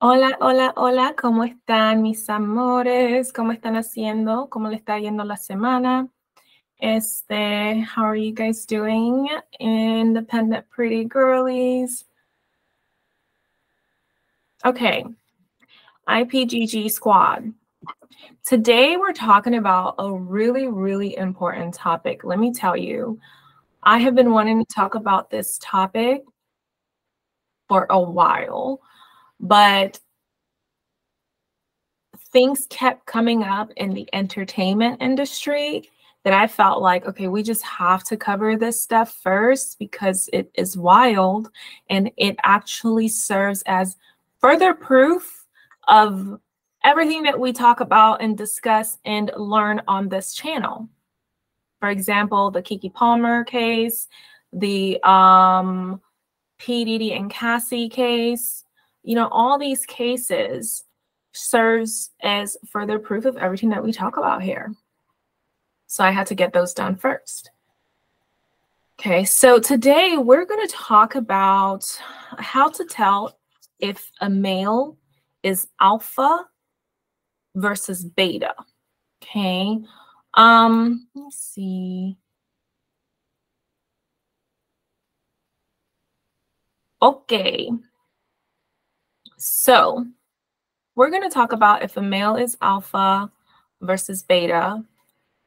Hola, hola, hola, ¿cómo están mis amores? ¿Cómo están haciendo? ¿Cómo le está yendo la semana? Este, how are you guys doing? Independent pretty girlies. Okay, IPGG squad. Today we're talking about a really, really important topic. Let me tell you, I have been wanting to talk about this topic for a while but things kept coming up in the entertainment industry that I felt like, okay, we just have to cover this stuff first because it is wild and it actually serves as further proof of everything that we talk about and discuss and learn on this channel. For example, the Keke Palmer case, the um, and Cassie case, you know, all these cases serves as further proof of everything that we talk about here. So I had to get those done first. Okay, so today we're going to talk about how to tell if a male is alpha versus beta. Okay, um, let's see. Okay, so we're going to talk about if a male is alpha versus beta.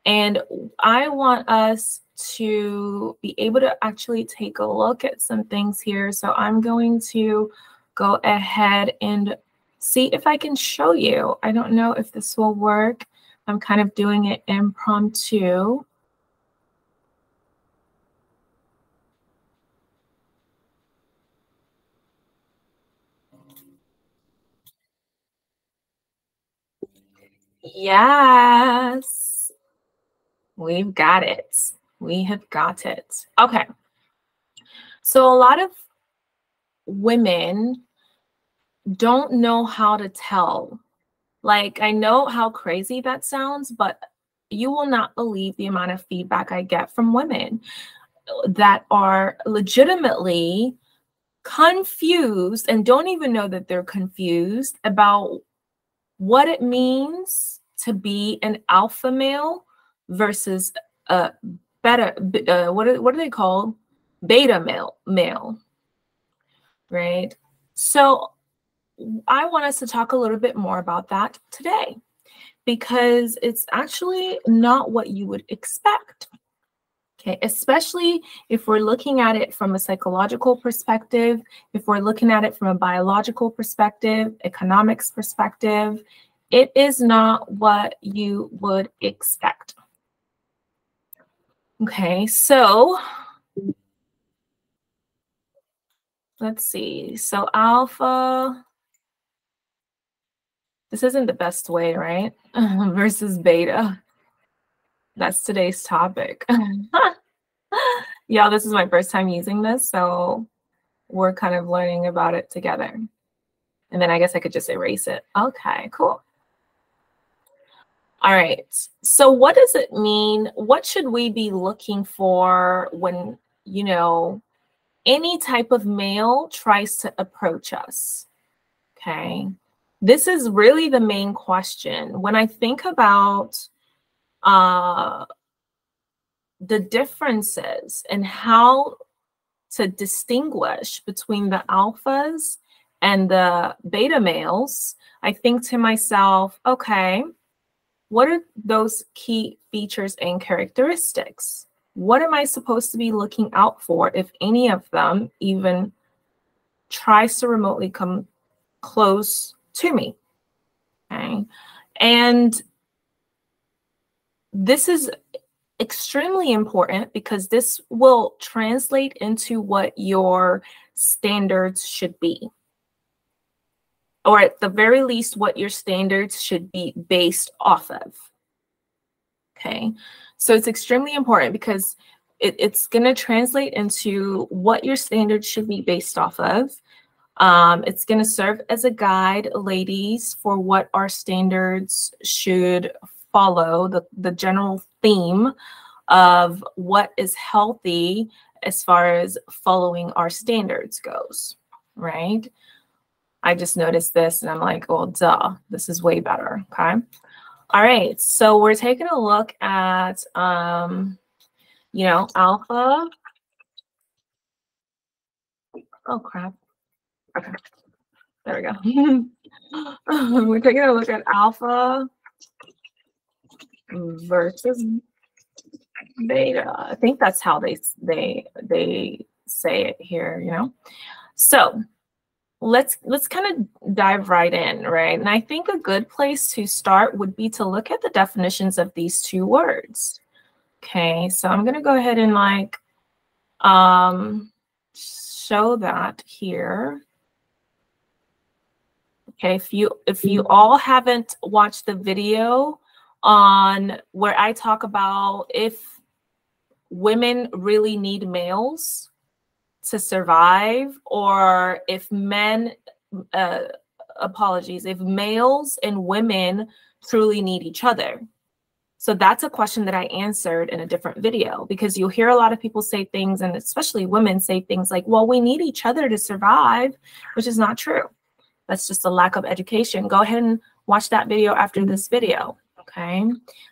And I want us to be able to actually take a look at some things here. So I'm going to go ahead and see if I can show you. I don't know if this will work. I'm kind of doing it impromptu. Yes. We've got it. We have got it. Okay. So a lot of women don't know how to tell. Like, I know how crazy that sounds, but you will not believe the amount of feedback I get from women that are legitimately confused and don't even know that they're confused about what it means to be an alpha male versus a beta uh, what are, what are they called? Beta male male right? So i want us to talk a little bit more about that today because it's actually not what you would expect Okay, especially if we're looking at it from a psychological perspective, if we're looking at it from a biological perspective, economics perspective, it is not what you would expect. Okay, so let's see. So alpha, this isn't the best way, right? Versus beta. That's today's topic. Mm-hmm. Y'all, this is my first time using this, so we're kind of learning about it together. And then I guess I could just erase it. Okay, cool. All right. So what does it mean? What should we be looking for when, you know, any type of male tries to approach us? Okay. This is really the main question. When I think about uh, the differences and how to distinguish between the alphas and the beta males, I think to myself, okay, what are those key features and characteristics? What am I supposed to be looking out for if any of them even tries to remotely come close to me? Okay. And this is extremely important because this will translate into what your standards should be. Or at the very least, what your standards should be based off of. Okay, so it's extremely important because it, it's going to translate into what your standards should be based off of. Um, it's going to serve as a guide, ladies, for what our standards should follow the, the general theme of what is healthy as far as following our standards goes, right? I just noticed this and I'm like, well, duh, this is way better. Okay. All right. So we're taking a look at, um, you know, alpha. Oh, crap. Okay. There we go. we're taking a look at alpha versus beta. I think that's how they they they say it here, you know. So let's let's kind of dive right in, right? And I think a good place to start would be to look at the definitions of these two words. Okay, so I'm gonna go ahead and like um show that here. Okay, if you if you all haven't watched the video on where I talk about if women really need males to survive or if men uh, apologies if males and women truly need each other. So that's a question that i answered in a different video because you'll hear a lot of people say things and especially women say things like well we need each other to survive which is not true. That's just a lack of education. Go ahead and watch that video after this video okay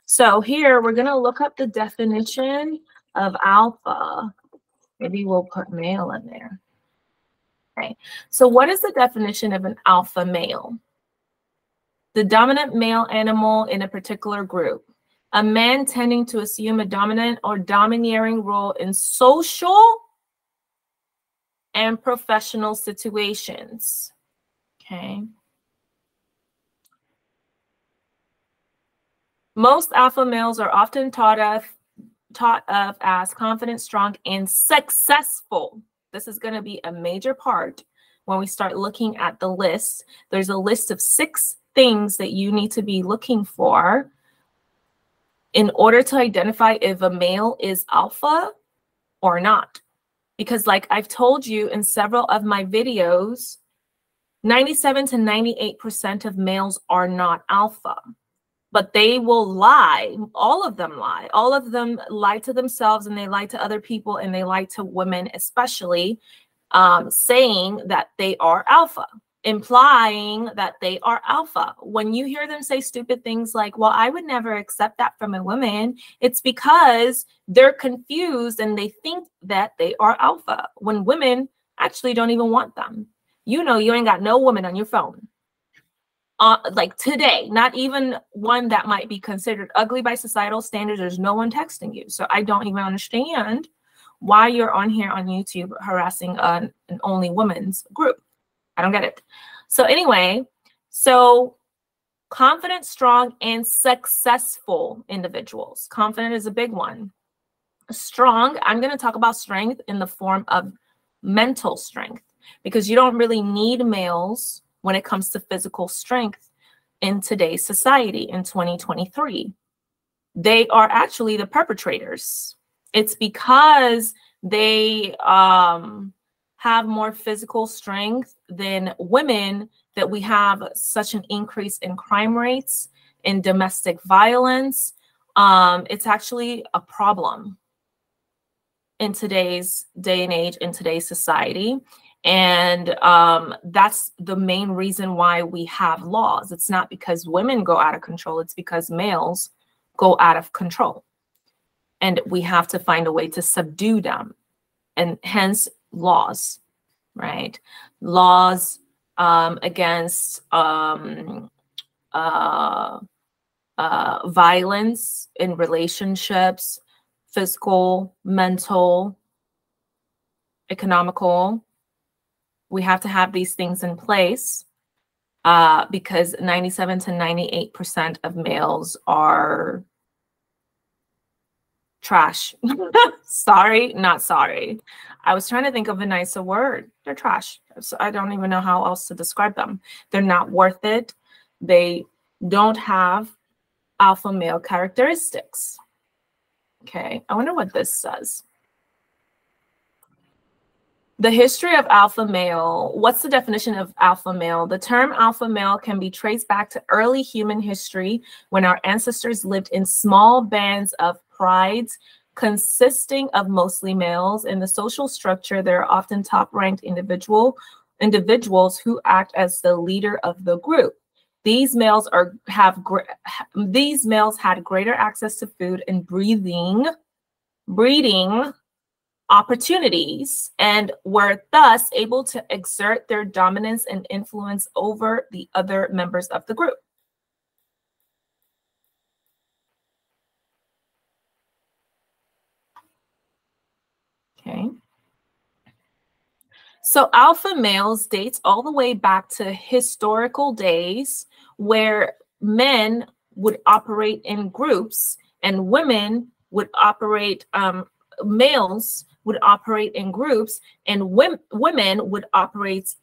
so here we're going to look up the definition of alpha. Maybe we'll put male in there. Okay, so what is the definition of an alpha male? The dominant male animal in a particular group. A man tending to assume a dominant or domineering role in social and professional situations. Okay. Most alpha males are often taught of taught of as confident, strong, and successful. This is going to be a major part when we start looking at the list. There's a list of six things that you need to be looking for in order to identify if a male is alpha or not. Because, like I've told you in several of my videos, 97 to 98% of males are not alpha but they will lie. All of them lie. All of them lie to themselves and they lie to other people and they lie to women, especially um, saying that they are alpha, implying that they are alpha. When you hear them say stupid things like, well, I would never accept that from a woman, it's because they're confused and they think that they are alpha when women actually don't even want them. You know, you ain't got no woman on your phone uh, like today, not even one that might be considered ugly by societal standards. There's no one texting you. So I don't even understand why you're on here on YouTube harassing an, an only women's group. I don't get it. So anyway, so confident, strong, and successful individuals. Confident is a big one. Strong, I'm going to talk about strength in the form of mental strength because you don't really need males when it comes to physical strength in today's society in 2023. They are actually the perpetrators. It's because they um, have more physical strength than women that we have such an increase in crime rates, in domestic violence. Um, it's actually a problem in today's day and age, in today's society. And um, that's the main reason why we have laws. It's not because women go out of control, it's because males go out of control. And we have to find a way to subdue them. And hence, laws, right? Laws um, against um, uh, uh, violence in relationships, physical, mental, economical, we have to have these things in place uh, because 97 to 98% of males are trash. sorry, not sorry. I was trying to think of a nicer word. They're trash. So I don't even know how else to describe them. They're not worth it. They don't have alpha male characteristics. Okay, I wonder what this says. The history of alpha male. What's the definition of alpha male? The term alpha male can be traced back to early human history when our ancestors lived in small bands of prides consisting of mostly males. In the social structure, there are often top ranked individual individuals who act as the leader of the group. These males are have these males had greater access to food and breathing, breeding opportunities and were thus able to exert their dominance and influence over the other members of the group. Okay. So alpha males dates all the way back to historical days where men would operate in groups and women would operate, um, males would operate in groups and women, women would operate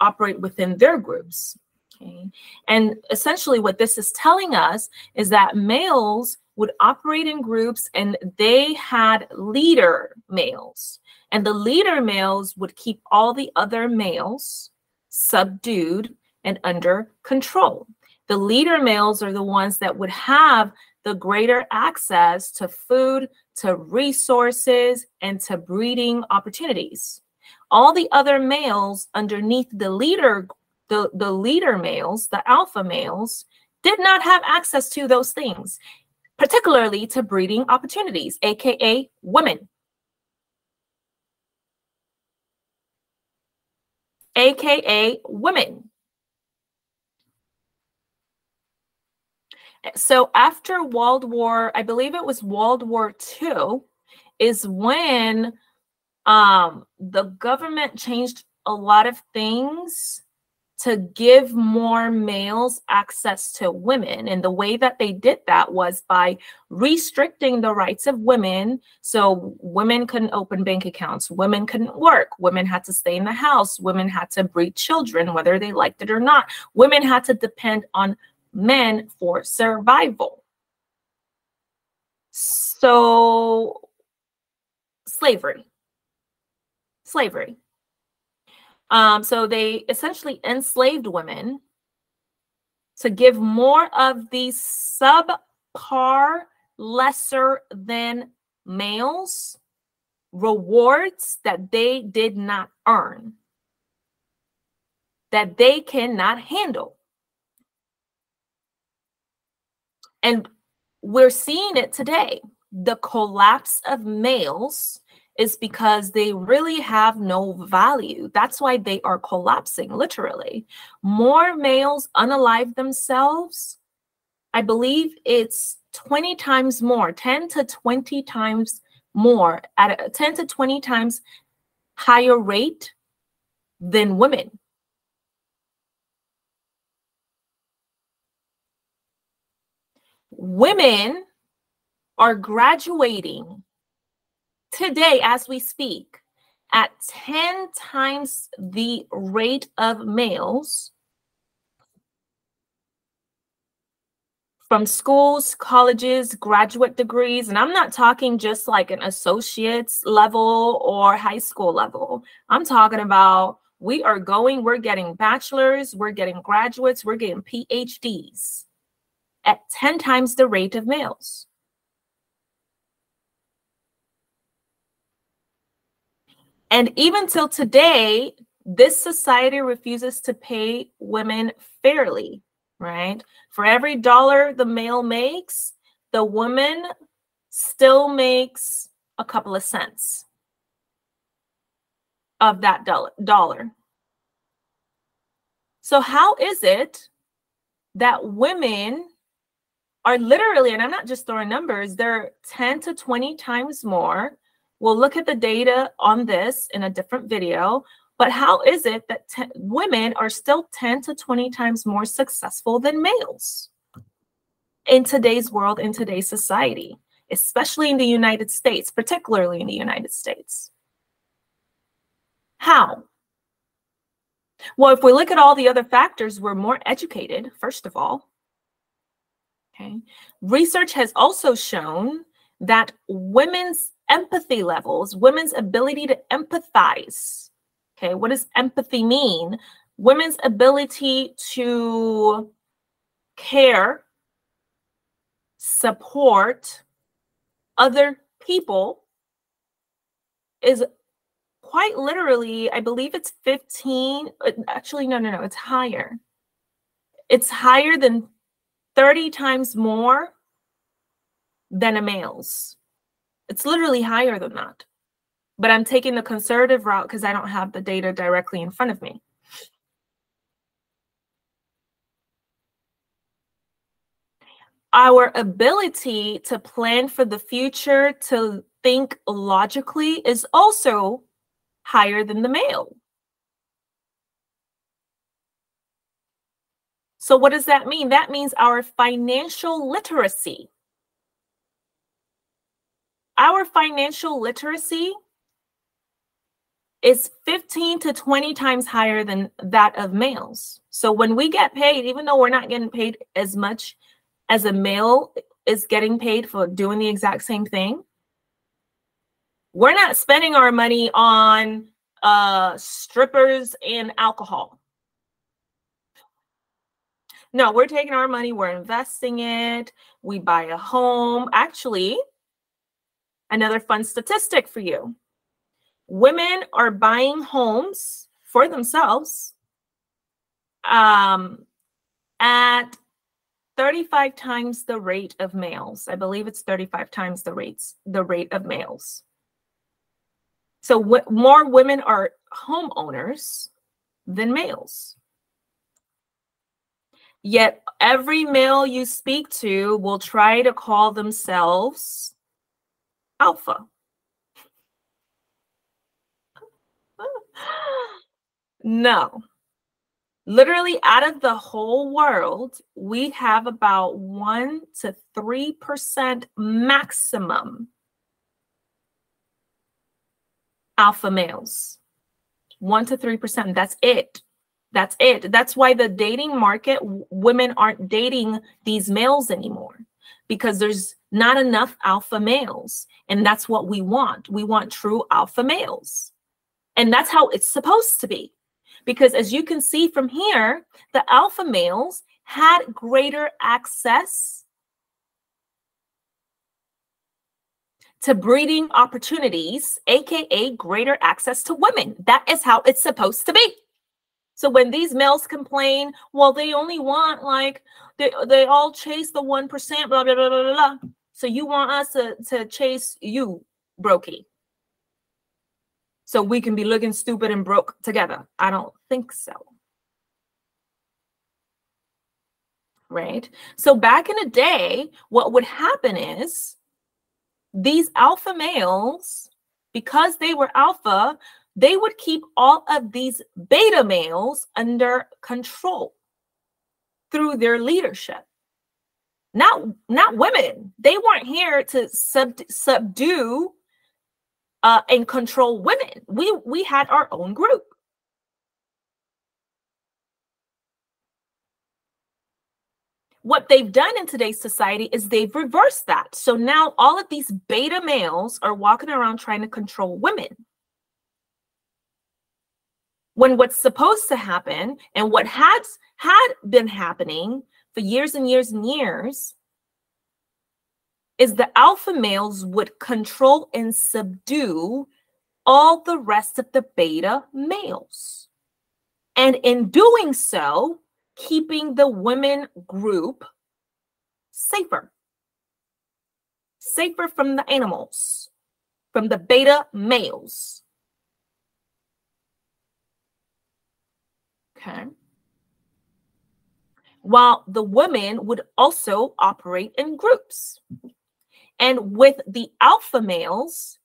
operate within their groups. Okay. And essentially what this is telling us is that males would operate in groups and they had leader males. And the leader males would keep all the other males subdued and under control. The leader males are the ones that would have the greater access to food, to resources, and to breeding opportunities. All the other males underneath the leader, the, the leader males, the alpha males, did not have access to those things, particularly to breeding opportunities, aka women. aka women. So after World War, I believe it was World War II, is when um, the government changed a lot of things to give more males access to women. And the way that they did that was by restricting the rights of women. So women couldn't open bank accounts, women couldn't work, women had to stay in the house, women had to breed children, whether they liked it or not. Women had to depend on men for survival. So, slavery. Slavery. Um, so they essentially enslaved women to give more of these subpar, lesser than males rewards that they did not earn, that they cannot handle. And we're seeing it today. The collapse of males is because they really have no value. That's why they are collapsing, literally. More males unalive themselves. I believe it's 20 times more, 10 to 20 times more, at a 10 to 20 times higher rate than women. Women are graduating today as we speak at 10 times the rate of males from schools, colleges, graduate degrees. And I'm not talking just like an associate's level or high school level. I'm talking about we are going, we're getting bachelors, we're getting graduates, we're getting PhDs at 10 times the rate of males. And even till today, this society refuses to pay women fairly, right? For every dollar the male makes, the woman still makes a couple of cents of that dollar. So, how is it that women are literally, and I'm not just throwing numbers, they're 10 to 20 times more We'll look at the data on this in a different video, but how is it that women are still 10 to 20 times more successful than males in today's world, in today's society, especially in the United States, particularly in the United States? How? Well, if we look at all the other factors, we're more educated, first of all. Okay. Research has also shown that women's empathy levels, women's ability to empathize. Okay, what does empathy mean? Women's ability to care, support other people is quite literally, I believe it's 15. uh, Actually, no, no, no, it's higher. It's higher than 30 times more than a male's. It's literally higher than that. But I'm taking the conservative route because I don't have the data directly in front of me. Our ability to plan for the future, to think logically, is also higher than the male. So, what does that mean? That means our financial literacy. Our financial literacy is 15 to 20 times higher than that of males. So, when we get paid, even though we're not getting paid as much as a male is getting paid for doing the exact same thing, we're not spending our money on uh, strippers and alcohol. No, we're taking our money, we're investing it, we buy a home. Actually, another fun statistic for you women are buying homes for themselves um, at 35 times the rate of males. I believe it's 35 times the rates the rate of males. So w- more women are homeowners than males. Yet every male you speak to will try to call themselves alpha. no. Literally, out of the whole world, we have about 1% to 3% maximum alpha males. 1% to 3%. That's it. That's it. That's why the dating market, women aren't dating these males anymore because there's not enough alpha males. And that's what we want. We want true alpha males. And that's how it's supposed to be. Because as you can see from here, the alpha males had greater access to breeding opportunities, AKA greater access to women. That is how it's supposed to be. So when these males complain, well, they only want like they they all chase the one percent, blah blah blah blah blah. So you want us to to chase you, brokey, so we can be looking stupid and broke together? I don't think so. Right. So back in the day, what would happen is these alpha males, because they were alpha, they would keep all of these beta males under control through their leadership. Not, not women. They weren't here to sub, subdue uh, and control women. We we had our own group. What they've done in today's society is they've reversed that. So now all of these beta males are walking around trying to control women when what's supposed to happen and what has had been happening for years and years and years is the alpha males would control and subdue all the rest of the beta males. And in doing so, keeping the women group safer, safer from the animals, from the beta males. Okay. While the women would also operate in groups. And with the alpha males,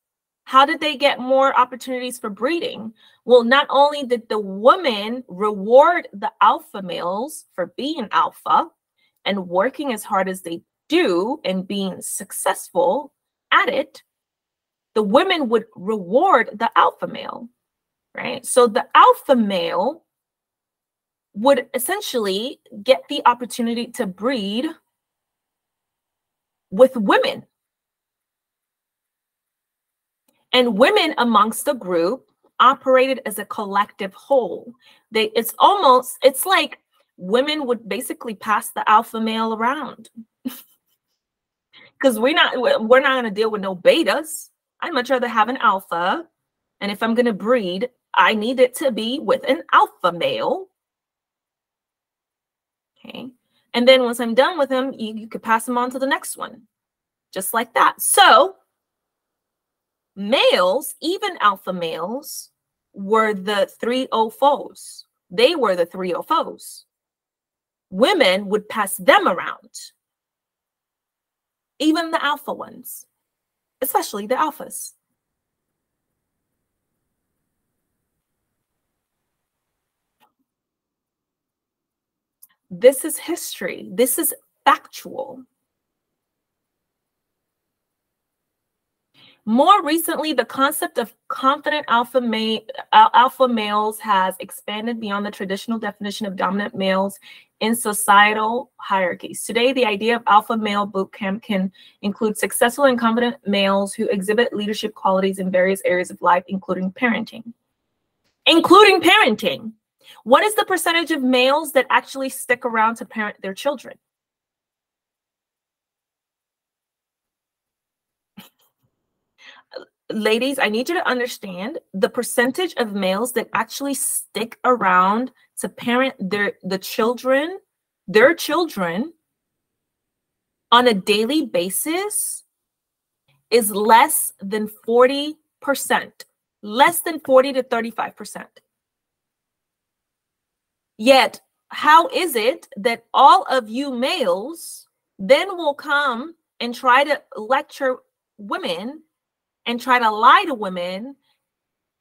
how did they get more opportunities for breeding? Well, not only did the women reward the alpha males for being alpha and working as hard as they do and being successful at it, the women would reward the alpha male, right? So the alpha male would essentially get the opportunity to breed with women. And women amongst the group operated as a collective whole. They it's almost it's like women would basically pass the alpha male around. Cuz we're not we're not going to deal with no betas. I'd much rather have an alpha And if I'm going to breed, I need it to be with an alpha male. Okay. And then once I'm done with them, you, you could pass them on to the next one, just like that. So males, even alpha males, were the 3O foes. They were the 3O foes. Women would pass them around, even the alpha ones, especially the alphas. This is history. This is factual. More recently, the concept of confident alpha, ma alpha males has expanded beyond the traditional definition of dominant males in societal hierarchies. Today, the idea of alpha male boot camp can include successful and confident males who exhibit leadership qualities in various areas of life, including parenting. Including parenting. What is the percentage of males that actually stick around to parent their children? ladies, I need you to understand the percentage of males that actually stick around to parent their the children, their children on a daily basis is less than 40%, less than 40 to 35%. Yet, how is it that all of you males then will come and try to lecture women and try to lie to women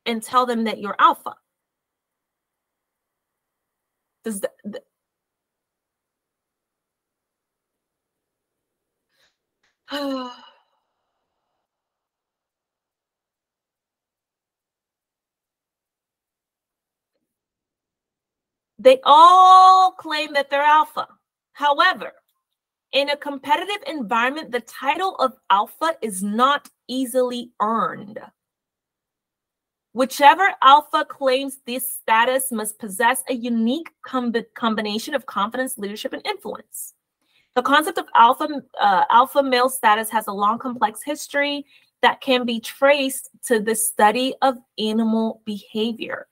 and tell them that you're alpha. Does they all claim that they're alpha. However, in a competitive environment, the title of alpha is not easily earned. Whichever alpha claims this status must possess a unique com combination of confidence, leadership, and influence. The concept of alpha, uh, alpha male status has a long, complex history that can be traced to the study of animal behavior.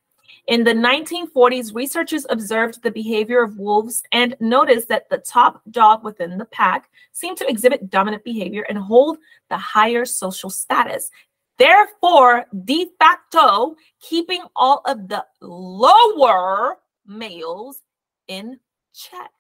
In the 1940s, researchers observed the behavior of wolves and noticed that the top dog within the pack seemed to exhibit dominant behavior and hold the higher social status. Therefore, de facto, keeping all of the lower males in check.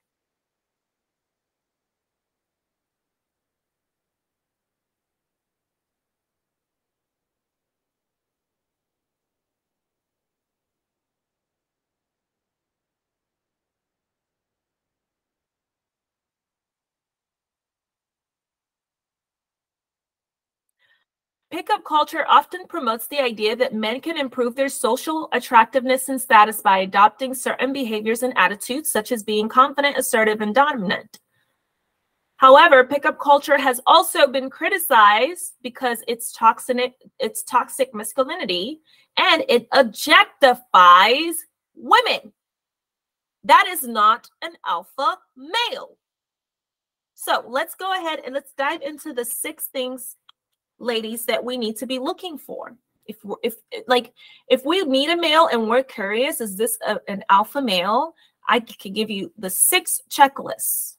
Pickup culture often promotes the idea that men can improve their social attractiveness and status by adopting certain behaviors and attitudes, such as being confident, assertive, and dominant. However, pickup culture has also been criticized because it's toxic, it's toxic masculinity and it objectifies women. That is not an alpha male. So let's go ahead and let's dive into the six things ladies that we need to be looking for. If if like if we meet a male and we're curious is this a, an alpha male? I can give you the six checklists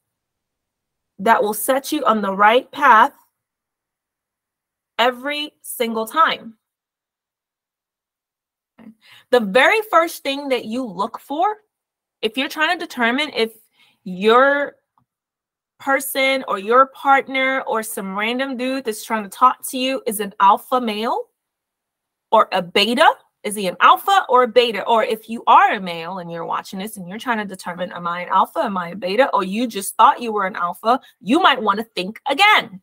that will set you on the right path every single time. The very first thing that you look for if you're trying to determine if you're person or your partner or some random dude that's trying to talk to you is an alpha male or a beta? Is he an alpha or a beta? Or if you are a male and you're watching this and you're trying to determine am i an alpha? Am i a beta? Or you just thought you were an alpha you might want to think again.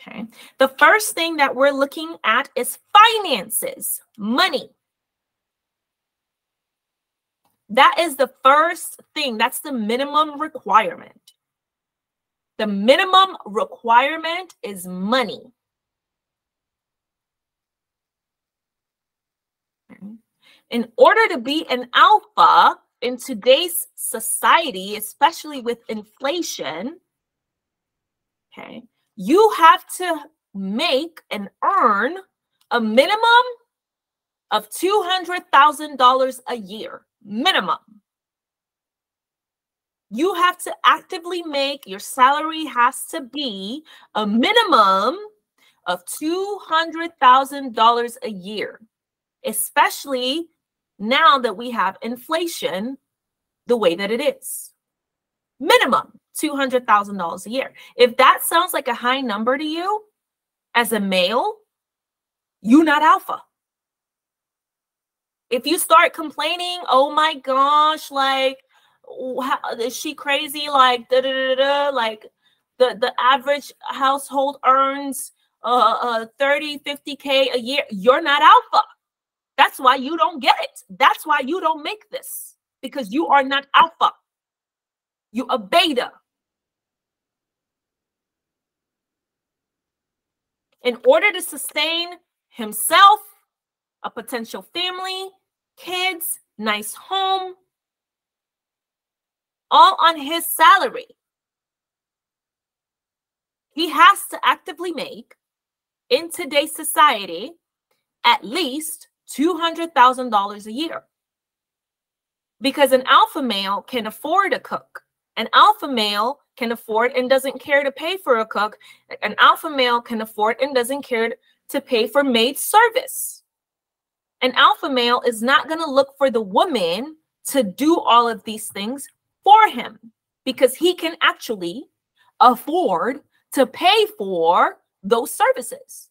Okay. The first thing that we're looking at is finances. Money that is the first thing. That's the minimum requirement. The minimum requirement is money. In order to be an alpha in today's society, especially with inflation, okay, you have to make and earn a minimum of $200,000 a year. Minimum. You have to actively make your salary has to be a minimum of $200,000 a year, especially now that we have inflation the way that it is. Minimum $200,000 a year. If that sounds like a high number to you as a male, you not alpha. If you start complaining, oh my gosh, like, how, is she crazy? Like, da, da, da, da, like the, the average household earns uh, uh 30, 50K a year. You're not alpha. That's why you don't get it. That's why you don't make this because you are not alpha. You a beta. In order to sustain himself, a potential family, kids, nice home, all on his salary. He has to actively make in today's society at least $200,000 a year. Because an alpha male can afford a cook. An alpha male can afford and doesn't care to pay for a cook. An alpha male can afford and doesn't care to pay for maid service. An alpha male is not going to look for the woman to do all of these things for him because he can actually afford to pay for those services.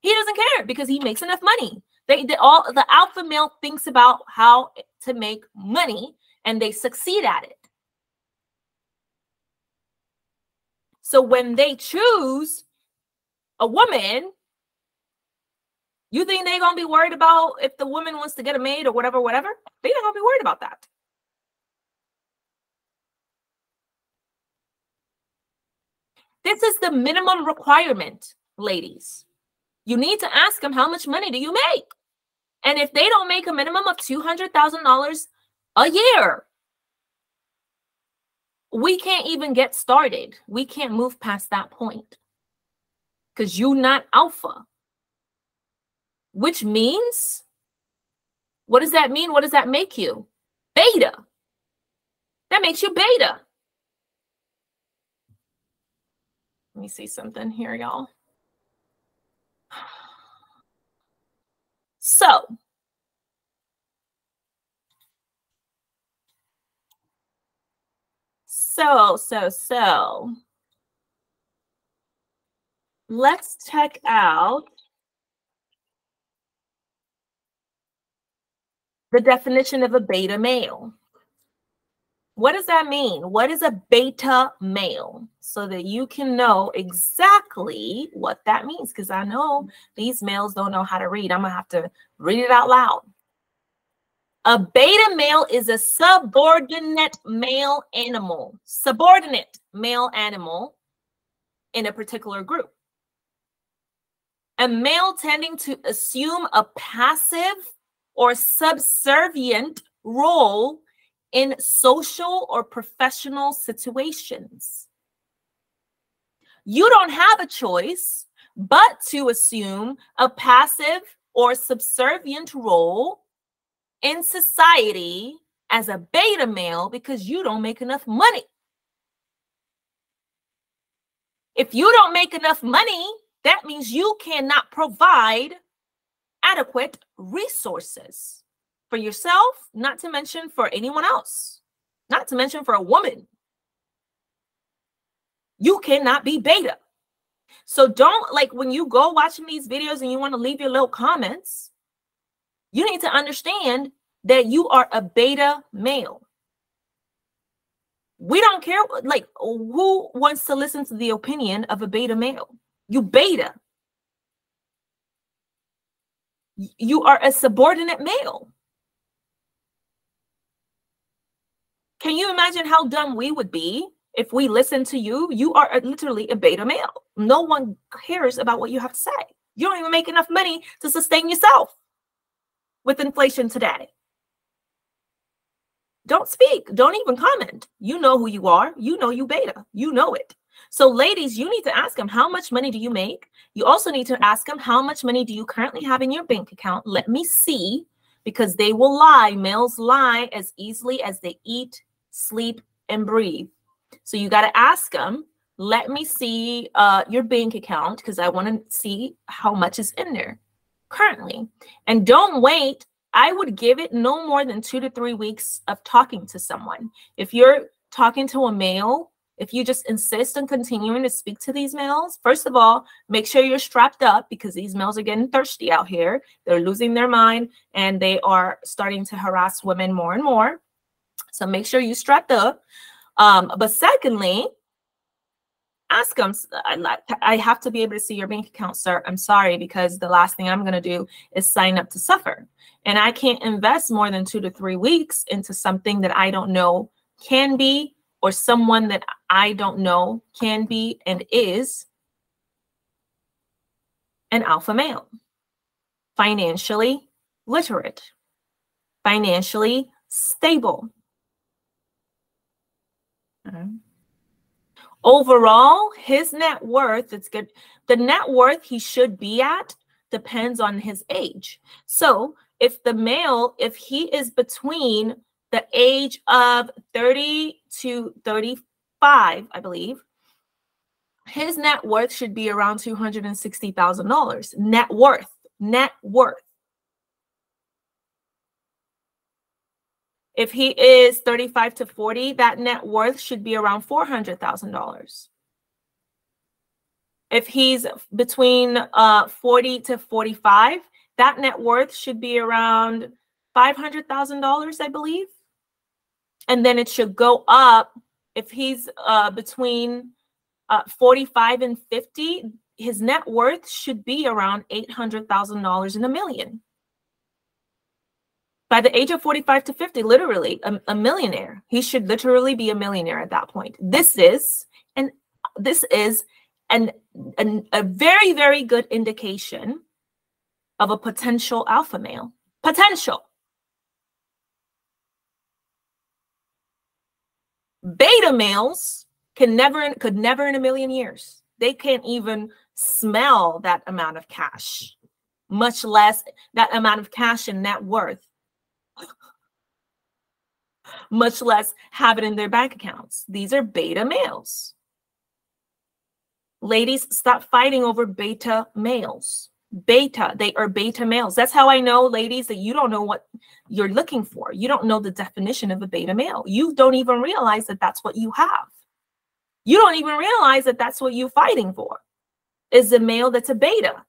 He doesn't care because he makes enough money. They, they all the alpha male thinks about how to make money and they succeed at it. So when they choose a woman, you think they're gonna be worried about if the woman wants to get a maid or whatever, whatever? They're not gonna be worried about that. This is the minimum requirement, ladies. You need to ask them how much money do you make? And if they don't make a minimum of $200,000 a year, we can't even get started. We can't move past that point because you're not alpha, which means what does that mean? What does that make you? Beta. That makes you beta. Let me see something here, y'all. So, so, so, so, let's check out the definition of a beta male. What does that mean? What is a beta male? So that you can know exactly what that means. Because I know these males don't know how to read. I'm going to have to read it out loud. A beta male is a subordinate male animal, subordinate male animal in a particular group. A male tending to assume a passive or subservient role in social or professional situations. You don't have a choice but to assume a passive or subservient role in society as a beta male because you don't make enough money. If you don't make enough money, that means you cannot provide adequate resources for yourself, not to mention for anyone else, not to mention for a woman. You cannot be beta. So don't like when you go watching these videos and you want to leave your little comments, you need to understand that you are a beta male. We don't care like who wants to listen to the opinion of a beta male. You beta. You are a subordinate male. Can you imagine how dumb we would be if we listened to you? You are literally a beta male. No one cares about what you have to say. You don't even make enough money to sustain yourself with inflation today. Don't speak. Don't even comment. You know who you are. You know you beta. You know it. So, ladies, you need to ask them how much money do you make? You also need to ask them how much money do you currently have in your bank account? Let me see, because they will lie. Males lie as easily as they eat, sleep, and breathe. So, you got to ask them, let me see uh, your bank account because I want to see how much is in there currently. And don't wait. I would give it no more than two to three weeks of talking to someone. If you're talking to a male if you just insist on continuing to speak to these males, first of all, make sure you're strapped up because these males are getting thirsty out here. They're losing their mind and they are starting to harass women more and more. So make sure you strapped up. Um, but secondly, ask them, I have to be able to see your bank account, sir. I'm sorry, because the last thing I'm going to do is sign up to suffer. And I can't invest more than two to three weeks into something that I don't know can be or someone that I don't know can be and is an alpha male, financially literate, financially stable. Overall, his net worth, it's good. The net worth he should be at depends on his age. So if the male, if he is between the age of 30 to 35, I believe, his net worth should be around $260,000. Net worth, net worth. If he is 35 to 40, that net worth should be around $400,000. If he's between uh, 40 to 45, that net worth should be around $500,000, I believe and then it should go up if he's uh, between uh, 45 and 50 his net worth should be around $800000 in a million. By the age of 45 to 50 literally a, a millionaire. He should literally be a millionaire at that point. This is and this is an, an a very very good indication of a potential alpha male. Potential Beta males can never could never in a million years. They can't even smell that amount of cash, much less that amount of cash and net worth, much less have it in their bank accounts. These are beta males. Ladies, stop fighting over beta males beta. They are beta males. That's how i know ladies that you don't know what you're looking for. You don't know the definition of a beta male. You don't even realize that that's what you have. You don't even realize that that's what you're fighting for. Is a male that's a beta.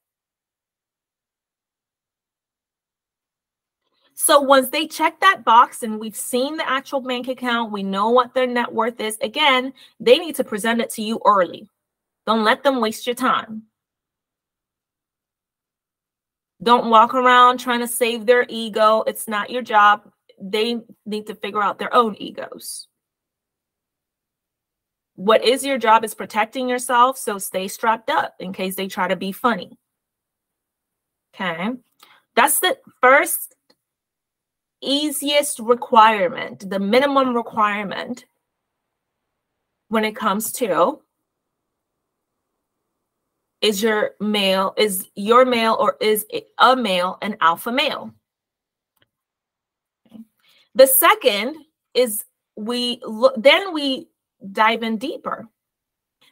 So once they check that box and we've seen the actual bank account we know what their net worth is again they need to present it to you early. Don't let them waste your time don't walk around trying to save their ego. It's not your job. They need to figure out their own egos. What is your job is protecting yourself. So stay strapped up in case they try to be funny. Okay. That's the first easiest requirement, the minimum requirement when it comes to is your male is your male or is a male an alpha male? The second is we look then we dive in deeper.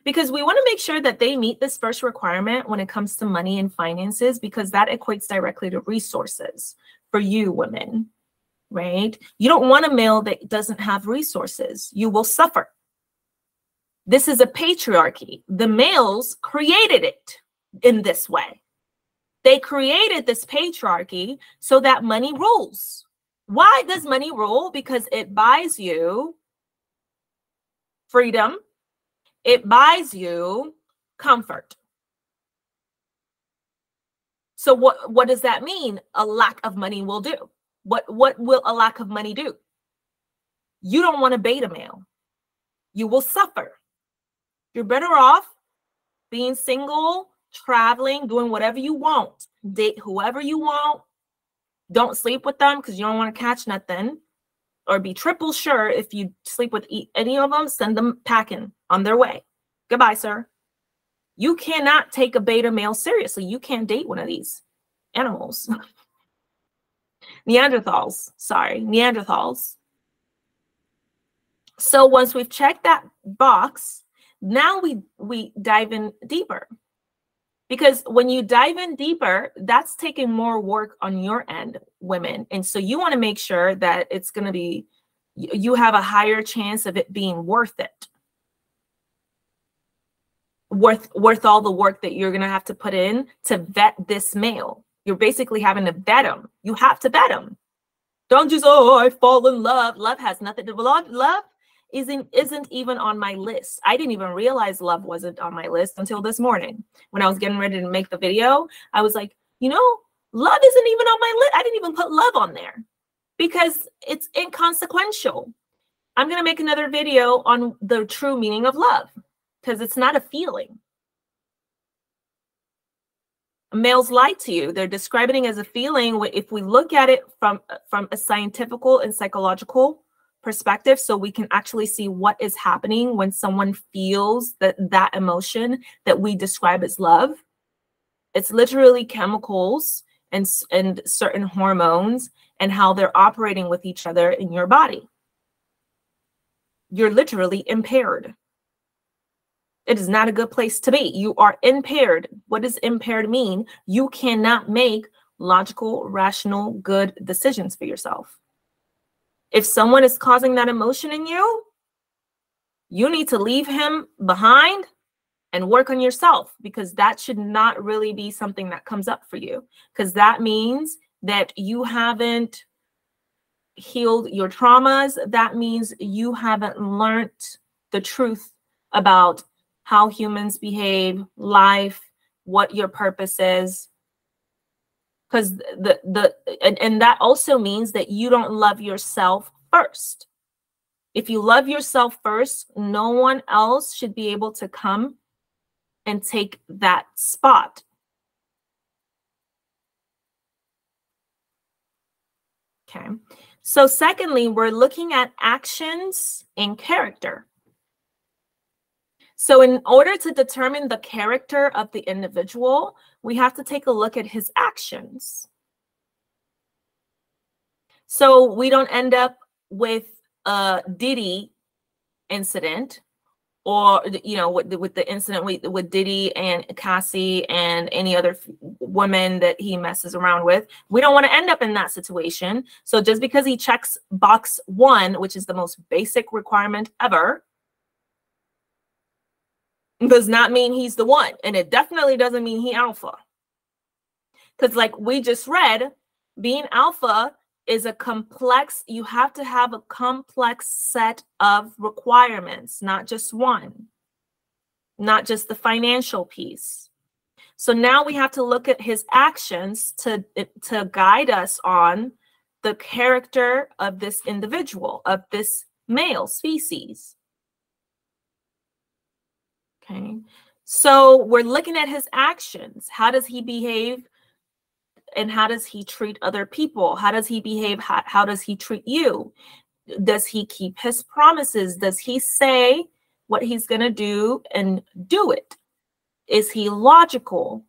Because we want to make sure that they meet this first requirement when it comes to money and finances because that equates directly to resources for you women right? You don't want a male that doesn't have resources. You will suffer this is a patriarchy. The males created it in this way. They created this patriarchy so that money rules. Why does money rule? Because it buys you freedom, it buys you comfort. So what what does that mean? A lack of money will do. What what will a lack of money do? You don't want to bait a beta male. You will suffer. You're better off being single, traveling, doing whatever you want, date whoever you want. Don't sleep with them because you don't want to catch nothing. Or be triple sure if you sleep with any of them, send them packing on their way. Goodbye, sir. You cannot take a beta male seriously. You can't date one of these animals. Neanderthals, sorry, Neanderthals. So once we've checked that box, now we we dive in deeper. Because when you dive in deeper, that's taking more work on your end, women. And so you want to make sure that it's going to be you have a higher chance of it being worth it. Worth worth all the work that you're going to have to put in to vet this male. You're basically having to vet him. You have to vet him. Don't just oh I fall in love. Love has nothing to love. Love isn't isn't even on my list. I didn't even realize love wasn't on my list until this morning when I was getting ready to make the video. I was like, you know, love isn't even on my list. I didn't even put love on there because it's inconsequential. I'm going to make another video on the true meaning of love because it's not a feeling. Males lie to you. They're describing it as a feeling. If we look at it from, from a scientific and psychological perspective, so we can actually see what is happening when someone feels that, that emotion that we describe as love, it's literally chemicals and, and certain hormones and how they're operating with each other in your body. You're literally impaired. It is not a good place to be. You are impaired. What does impaired mean? You cannot make logical, rational, good decisions for yourself. If someone is causing that emotion in you, you need to leave him behind and work on yourself because that should not really be something that comes up for you because that means that you haven't healed your traumas. That means you haven't learned the truth about how humans behave, life, what your purpose is. Because the the and, and that also means that you don't love yourself first. If you love yourself first, no one else should be able to come and take that spot. Okay. So secondly, we're looking at actions and character. So in order to determine the character of the individual, we have to take a look at his actions. So we don't end up with a Diddy incident or you know with the, with the incident with, with Diddy and Cassie and any other woman that he messes around with. We don't want to end up in that situation. So just because he checks box 1, which is the most basic requirement ever, does not mean he's the one and it definitely doesn't mean he alpha. Cuz like we just read, being alpha is a complex, you have to have a complex set of requirements, not just one, not just the financial piece. So now we have to look at his actions to, to guide us on the character of this individual, of this male species. Okay, so we're looking at his actions. How does he behave? And how does he treat other people? How does he behave? How, how does he treat you? Does he keep his promises? Does he say what he's going to do and do it? Is he logical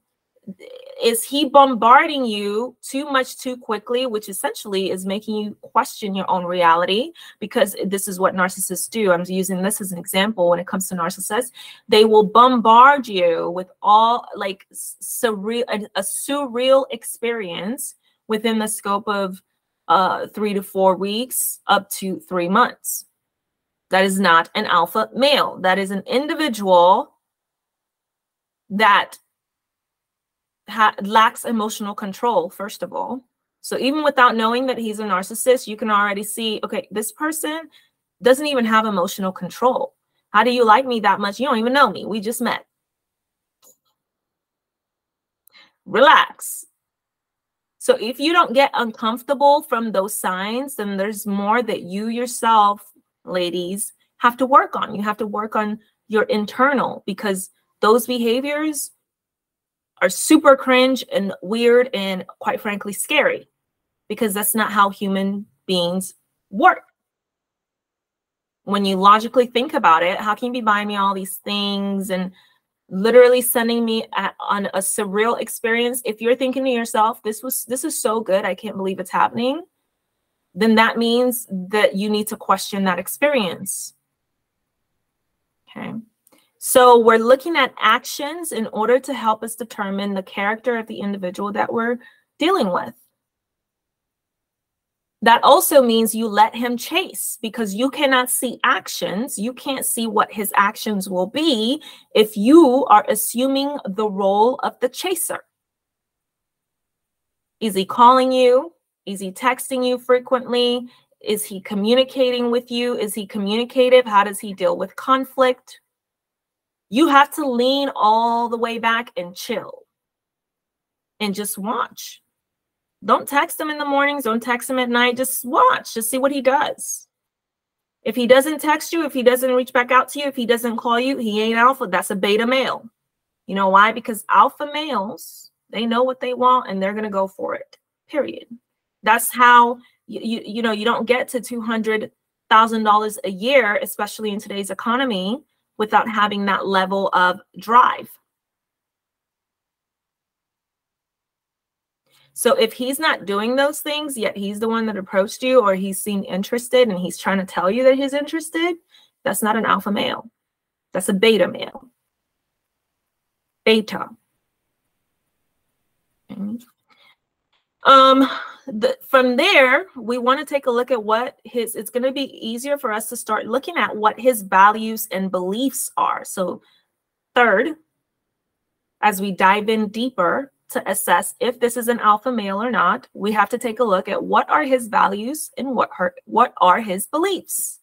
is he bombarding you too much too quickly which essentially is making you question your own reality? Because this is what narcissists do. I'm using this as an example when it comes to narcissists. They will bombard you with all like surreal a, a surreal experience within the scope of uh, three to four weeks up to three months. That is not an alpha male. That is an individual that lacks emotional control, first of all. So even without knowing that he's a narcissist, you can already see, okay, this person doesn't even have emotional control. How do you like me that much? You don't even know me. We just met. Relax. So if you don't get uncomfortable from those signs, then there's more that you yourself, ladies, have to work on. You have to work on your internal because those behaviors are super cringe and weird and quite frankly scary because that's not how human beings work. when you logically think about it, how can you be buying me all these things and literally sending me at, on a surreal experience? If you're thinking to yourself, this was this is so good, I can't believe it's happening, then that means that you need to question that experience. Okay. So we're looking at actions in order to help us determine the character of the individual that we're dealing with. That also means you let him chase because you cannot see actions. You can't see what his actions will be if you are assuming the role of the chaser. Is he calling you? Is he texting you frequently? Is he communicating with you? Is he communicative? How does he deal with conflict? You have to lean all the way back and chill and just watch. Don't text him in the mornings. Don't text him at night. Just watch. Just see what he does. If he doesn't text you, if he doesn't reach back out to you, if he doesn't call you, he ain't alpha. That's a beta male. You know why? Because alpha males, they know what they want and they're going to go for it. Period. That's how you, you, you know, you don't get to $200,000 a year, especially in today's economy, without having that level of drive. So if he's not doing those things, yet he's the one that approached you or he's seen interested and he's trying to tell you that he's interested, that's not an alpha male. That's a beta male. Beta. Okay. Um, the, from there, we want to take a look at what his, it's going to be easier for us to start looking at what his values and beliefs are. So third, as we dive in deeper, to assess if this is an alpha male or not, we have to take a look at what are his values and what her, what are his beliefs.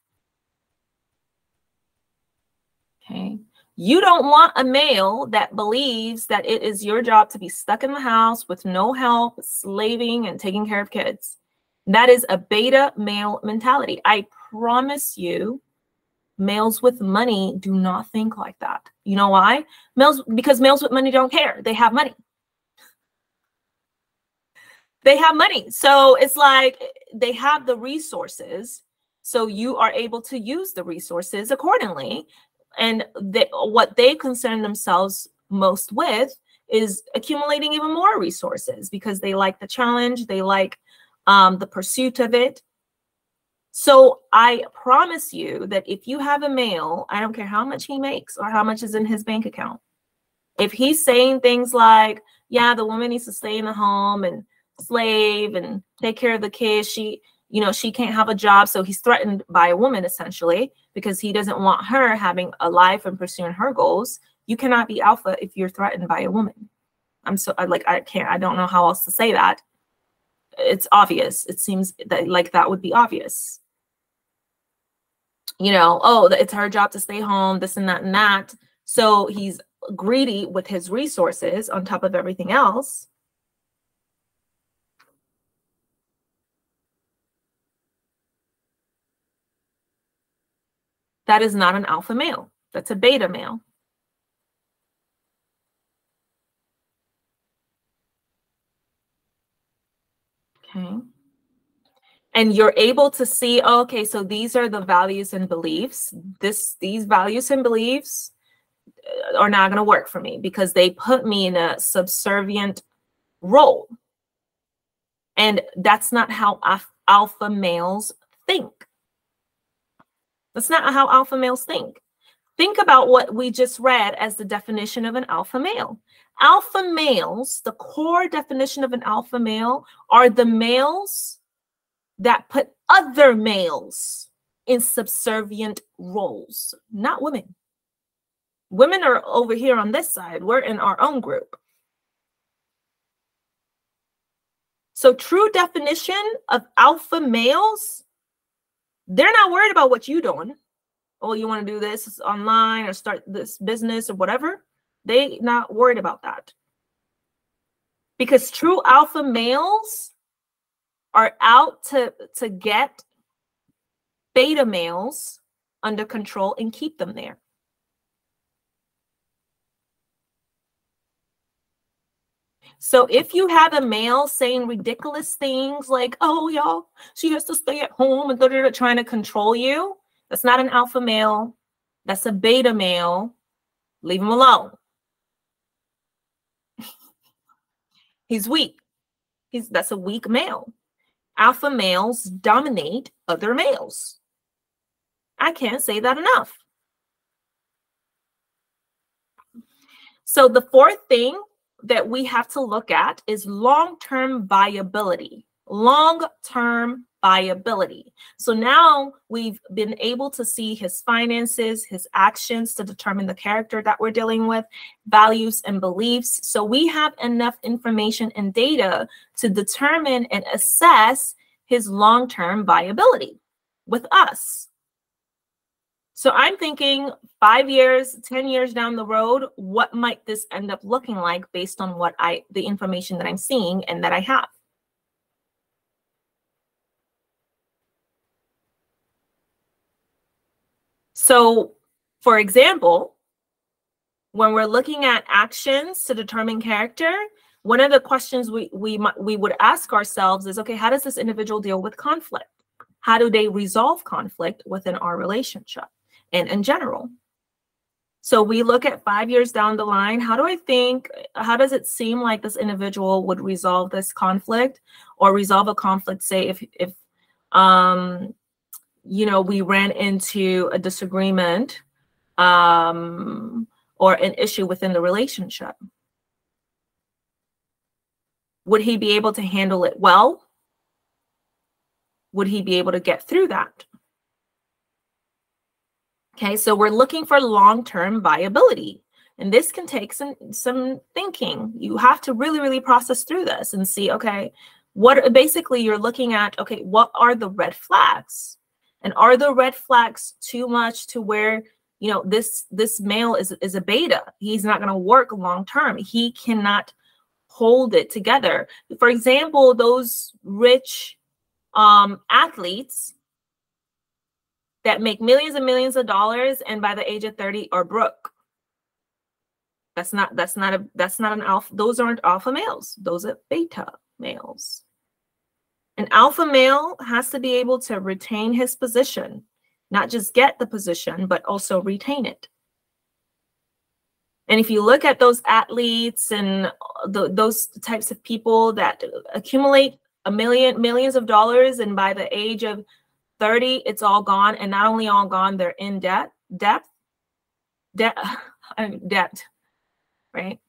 Okay. You don't want a male that believes that it is your job to be stuck in the house with no help, slaving, and taking care of kids. That is a beta male mentality. I promise you, males with money do not think like that. You know why? Males, because males with money don't care. They have money they have money. So it's like they have the resources. So you are able to use the resources accordingly. And they, what they concern themselves most with is accumulating even more resources because they like the challenge, they like um, the pursuit of it. So I promise you that if you have a male, I don't care how much he makes or how much is in his bank account, if he's saying things like, yeah, the woman needs to stay in the home and slave and take care of the kids. She, you know, she can't have a job. So he's threatened by a woman essentially because he doesn't want her having a life and pursuing her goals. You cannot be alpha if you're threatened by a woman. I'm so like I can't I don't know how else to say that. It's obvious. It seems that like that would be obvious. You know, oh, it's her job to stay home, this and that and that. So he's greedy with his resources on top of everything else That is not an alpha male. That's a beta male. Okay. And you're able to see, oh, okay, so these are the values and beliefs. This these values and beliefs uh, are not going to work for me because they put me in a subservient role. And that's not how alpha males think. That's not how alpha males think. Think about what we just read as the definition of an alpha male. Alpha males, the core definition of an alpha male, are the males that put other males in subservient roles, not women. Women are over here on this side, we're in our own group. So, true definition of alpha males they're not worried about what you're doing. Oh, you want to do this online or start this business or whatever. They not worried about that. Because true alpha males are out to, to get beta males under control and keep them there. So if you have a male saying ridiculous things like, oh, y'all, she has to stay at home and da, trying to control you, That's not an alpha male. That's a beta male. Leave him alone. He's weak. He's that's a weak male. Alpha males dominate other males. I can't say that enough. So the fourth thing that we have to look at is long-term viability. Long-term viability. So now we've been able to see his finances, his actions to determine the character that we're dealing with, values and beliefs. So we have enough information and data to determine and assess his long term viability with us. So I'm thinking five years, 10 years down the road, what might this end up looking like based on what I, the information that I'm seeing and that I have? So, for example, when we're looking at actions to determine character, one of the questions we we we would ask ourselves is, okay, how does this individual deal with conflict? How do they resolve conflict within our relationship and in general? So we look at five years down the line. How do I think? How does it seem like this individual would resolve this conflict or resolve a conflict? Say if if um you know, we ran into a disagreement um, or an issue within the relationship? Would he be able to handle it well? Would he be able to get through that? Okay, so we're looking for long-term viability. And this can take some some thinking. You have to really, really process through this and see, okay, what basically you're looking at, okay, what are the red flags? And are the red flags too much to where you know this this male is is a beta? He's not going to work long term. He cannot hold it together. For example, those rich um, athletes that make millions and millions of dollars and by the age of 30 are broke. That's not that's not a that's not an alpha. Those aren't alpha males. Those are beta males. An alpha male has to be able to retain his position, not just get the position, but also retain it. And if you look at those athletes and uh, the, those types of people that accumulate a million millions of dollars and by the age of 30 it's all gone and not only all gone they're in debt debt debt debt right?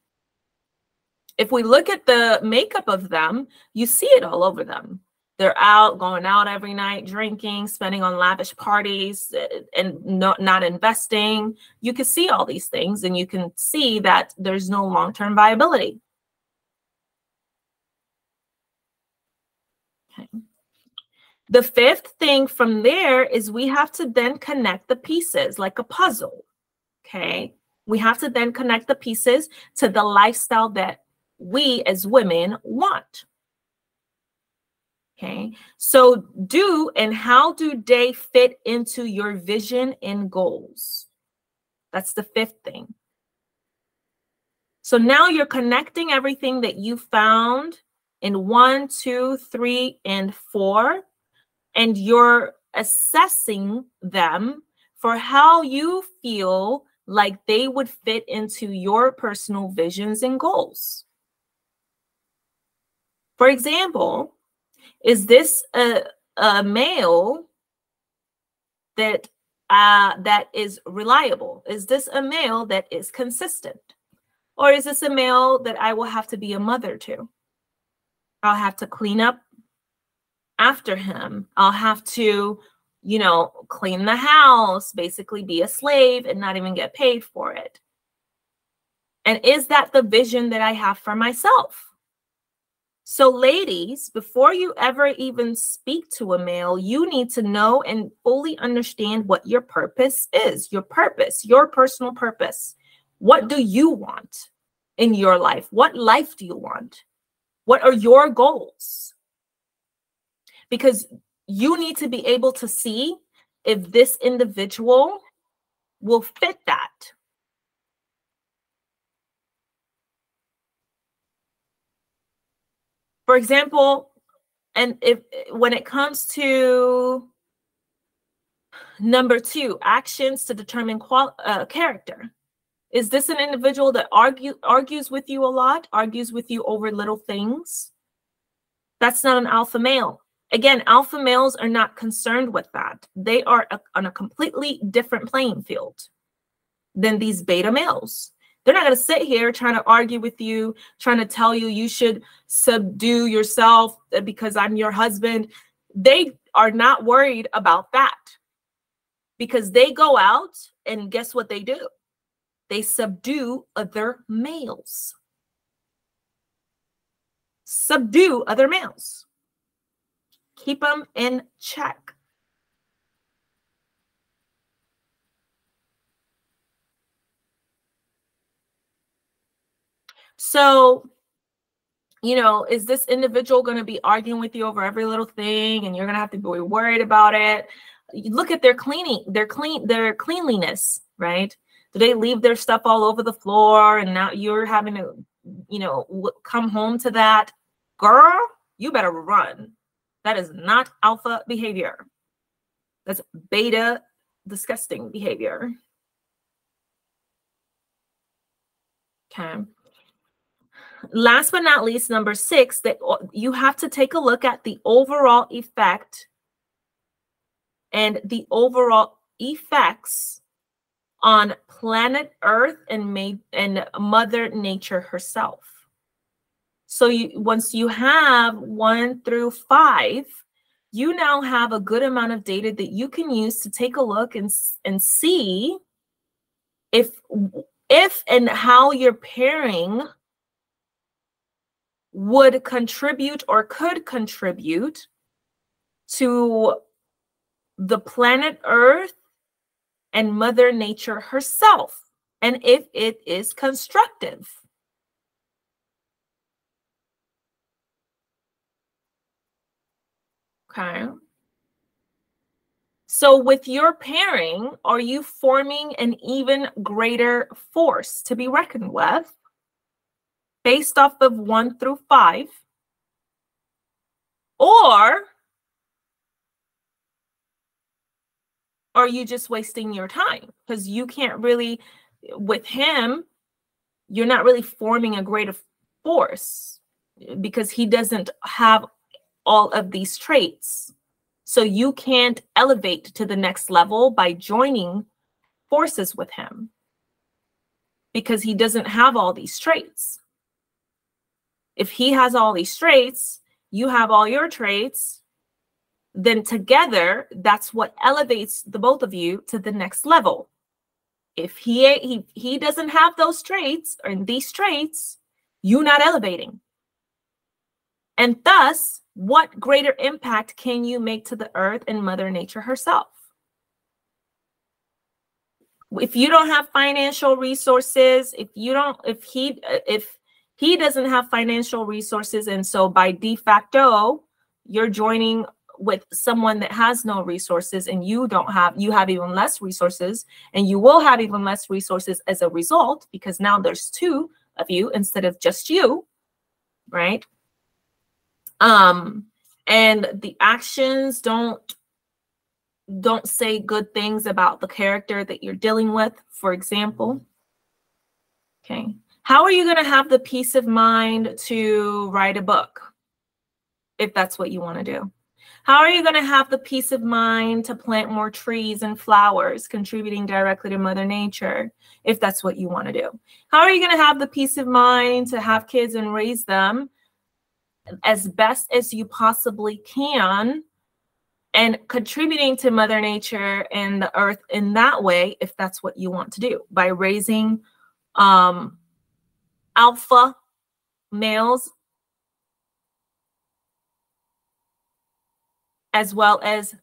If we look at the makeup of them you see it all over them. They're out going out every night drinking spending on lavish parties eh, and not, not investing. You can see all these things and you can see that there's no long-term viability. Okay the fifth thing from there is we have to then connect the pieces like a puzzle okay we have to then connect the pieces to the lifestyle that we as women want Okay. So, do and how do they fit into your vision and goals? That's the fifth thing. So now you're connecting everything that you found in one, two, three, and four, and you're assessing them for how you feel like they would fit into your personal visions and goals. For example, is this a, a male that uh, that is reliable? Is this a male that is consistent? Or is this a male that I will have to be a mother to? I'll have to clean up after him. I'll have to, you know, clean the house, basically be a slave and not even get paid for it. And is that the vision that I have for myself? So, ladies, before you ever even speak to a male, you need to know and fully understand what your purpose is your purpose, your personal purpose. What do you want in your life? What life do you want? What are your goals? Because you need to be able to see if this individual will fit that. for example, and if when it comes to Number two, actions to determine qual- uh, character. Is this an individual that argue, argues with you a lot, argues with you over little things? That's not an alpha male. Again, alpha males are not concerned with that. They are a, on a completely different playing field than these beta males. They're not going to sit here trying to argue with you, trying to tell you you should subdue yourself uh, because I'm your husband. They are not worried about that because they go out and guess what they do? They subdue other males. Subdue other males. Keep them in check. So, you know, is this individual going to be arguing with you over every little thing and you're going to have to be worried about it? look at their cleaning, their clean, their cleanliness, right? Do they leave their stuff all over the floor and now you're having to, you know, come home to that? Girl, you better run. That is not alpha behavior. That's beta disgusting behavior. Okay. Last but not least, number six, that you have to take a look at the overall effect and the overall effects on planet Earth and and Mother Nature herself. So you once you have one through five, you now have a good amount of data that you can use to take a look and, and see if if and how your pairing would contribute or could contribute to the planet Earth and Mother Nature herself, and if it is constructive. Okay. So, with your pairing, are you forming an even greater force to be reckoned with based off of one through five? Or are you just wasting your time? Because you can't really, with him, you're not really forming a greater force because he doesn't have all of these traits. So you can't elevate to the next level by joining forces with him because he doesn't have all these traits. If he has all these traits, you have all your traits, then together that's what elevates the both of you to the next level if he he he doesn't have those traits or these traits you're not elevating and thus what greater impact can you make to the earth and mother nature herself? If you don't have financial resources if you don't if he if he doesn't have financial resources and so by de facto you're joining with someone that has no resources and you don't have you have even less resources and you will have even less resources as a result because now there's two of you instead of just you right um and the actions don't don't say good things about the character that you're dealing with for example. Okay. How are you going to have the peace of mind to write a book if that's what you want to do? How are you going to have the peace of mind to plant more trees and flowers, contributing directly to Mother Nature, if that's what you want to do? How are you going to have the peace of mind to have kids and raise them as best as you possibly can and contributing to Mother Nature and the earth in that way, if that's what you want to do, by raising um, alpha males as well as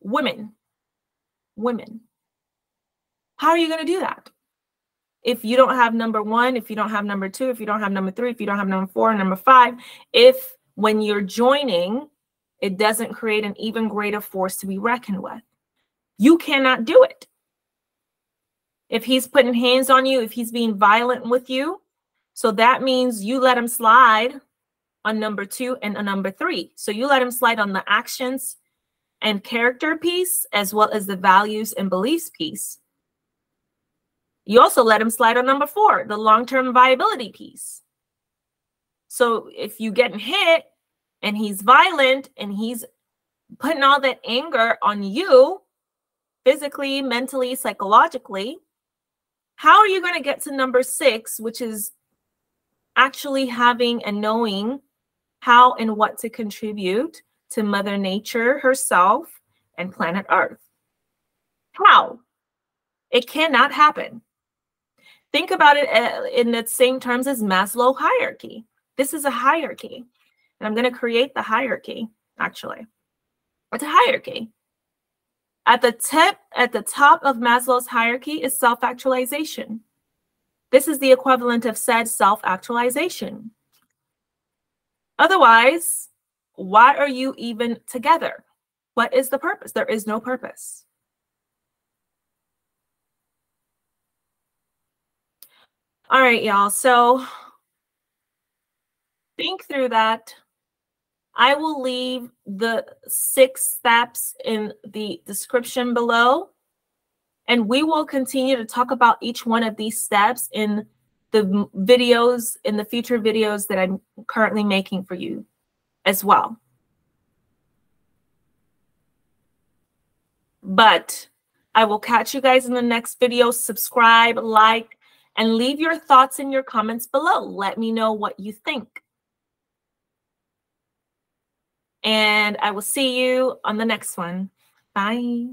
women. Women. How are you going to do that? If you don't have number one, if you don't have number two, if you don't have number three, if you don't have number four, number five, if when you're joining, it doesn't create an even greater force to be reckoned with, you cannot do it. If he's putting hands on you, if he's being violent with you, so that means you let him slide on number two and a number three. So you let him slide on the actions and character piece, as well as the values and beliefs piece. You also let him slide on number four, the long term viability piece. So if you get hit and he's violent and he's putting all that anger on you, physically, mentally, psychologically, how are you going to get to number six, which is actually having and knowing how and what to contribute to Mother Nature herself and planet Earth? How? It cannot happen. Think about it uh, in the same terms as Maslow hierarchy. This is a hierarchy. And I'm going to create the hierarchy, actually. It's a hierarchy. At the tip, at the top of Maslow's hierarchy is self-actualization. This is the equivalent of said self-actualization. Otherwise, why are you even together? What is the purpose? There is no purpose. All right, y'all. So think through that. I will leave the six steps in the description below. And we will continue to talk about each one of these steps in the videos, in the future videos that I'm currently making for you as well. But I will catch you guys in the next video. Subscribe, like, and leave your thoughts in your comments below. Let me know what you think. And I will see you on the next one. Bye.